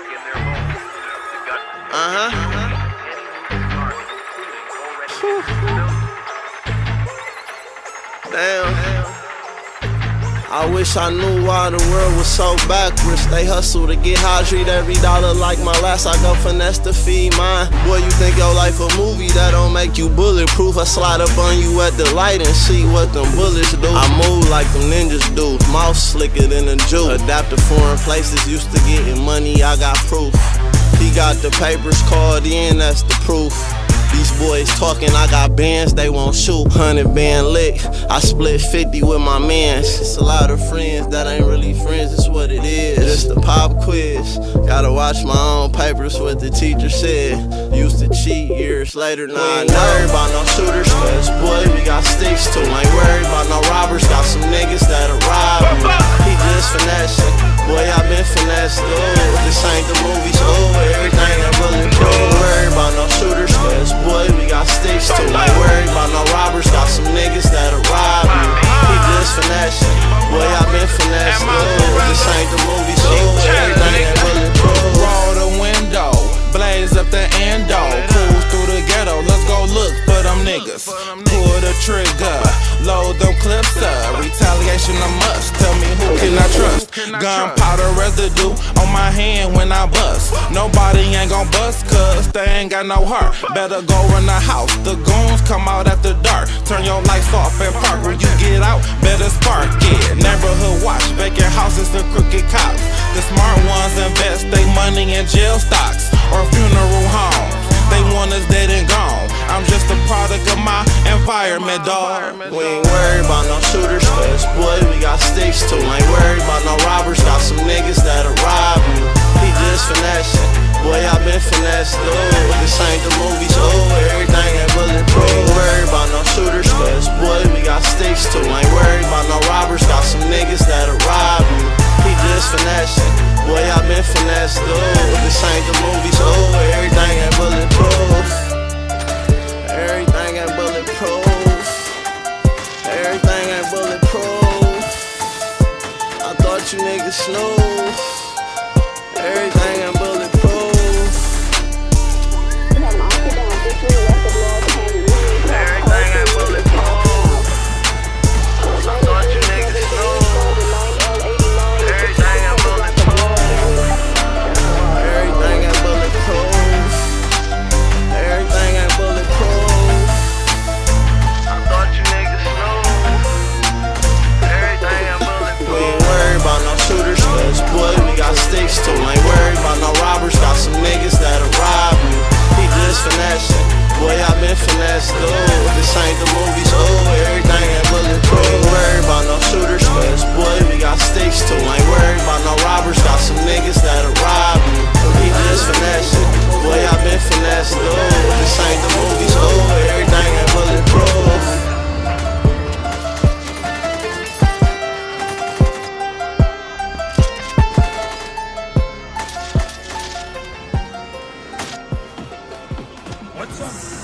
back in their Uh huh. Damn. I wish I knew why the world was so backwards. They hustle to get high, treat every dollar like my last. I go finesse to feed mine. Boy, you think your life a movie that make you bulletproof? I slide up on you at the light and see what them bullets do. I move like them ninjas do, mouth slicker than a Jew. Adapt to foreign places, used to getting money, I got proof. He got the papers called in, that's the proof. These boys talking, I got bands, they won't shoot. 100 band lick, I split 50 with my mans. It's a lot of friends that ain't really friends, it's what it is. It's the pop quiz. Gotta watch my own papers, what the teacher said. Used to cheat years later, now I ain't worried about no shooters, cause boy, we got sticks too. Ain't worried about no robbers, got some niggas that'll rob me. This ain't the movies, ooh, everything that bulletproof. Roll the window, blaze up the endo, cruise through the ghetto. Let's go look for them niggas. Pull the trigger, load them clips up. Retaliation a must. Tell me who can I trust? Gunpowder residue on my hand when I bust. Nobody ain't gon' bust cause they ain't got no heart. Better go run the house. The goons come out after dark. Turn your lights off and park. When you get out, better spark it. Neighborhood money in jail stocks or funeral homes. They want us dead and gone. I'm just a product of my environment, dog. We ain't worried about no shooters, cause boy, we got sticks you niggas snooze. boy, we got sticks too. Ain't worried about no robbers, got some niggas that arrive. What's up?